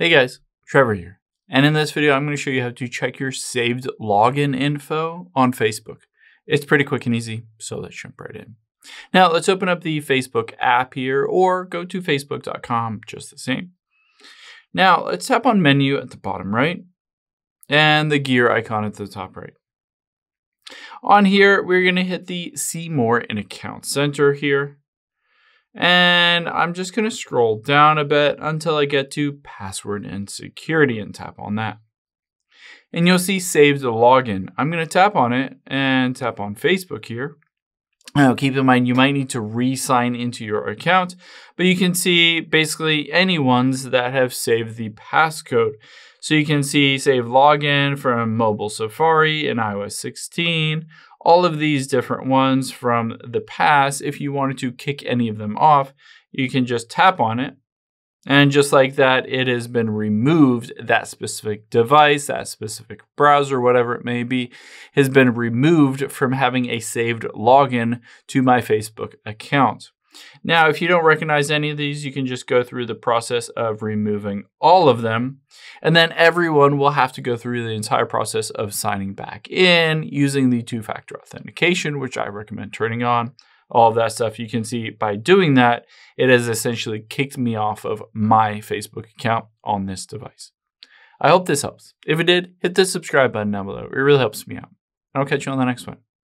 Hey guys, Trevor here. And in this video, I'm going to show you how to check your saved login info on Facebook. It's pretty quick and easy, so let's jump right in. Now let's open up the Facebook app here or go to facebook.com just the same. Now let's tap on menu at the bottom right and the gear icon at the top right. On here, we're going to hit the see more in account center here. And I'm just going to scroll down a bit until I get to password and security and tap on that. And you'll see save the login. I'm going to tap on it and tap on Facebook here. Now, keep in mind, you might need to re-sign into your account, but you can see basically any ones that have saved the passcode. So you can see save login from mobile Safari in iOS 16, all of these different ones from the past. If you wanted to kick any of them off, you can just tap on it. And just like that, it has been removed. That specific device, that specific browser, whatever it may be, has been removed from having a saved login to my Facebook account. Now, if you don't recognize any of these, you can just go through the process of removing all of them. And then everyone will have to go through the entire process of signing back in using the two-factor authentication, which I recommend turning on. All of that stuff you can see by doing that, it has essentially kicked me off of my Facebook account on this device. I hope this helps. If it did, hit the subscribe button down below. It really helps me out. I'll catch you on the next one.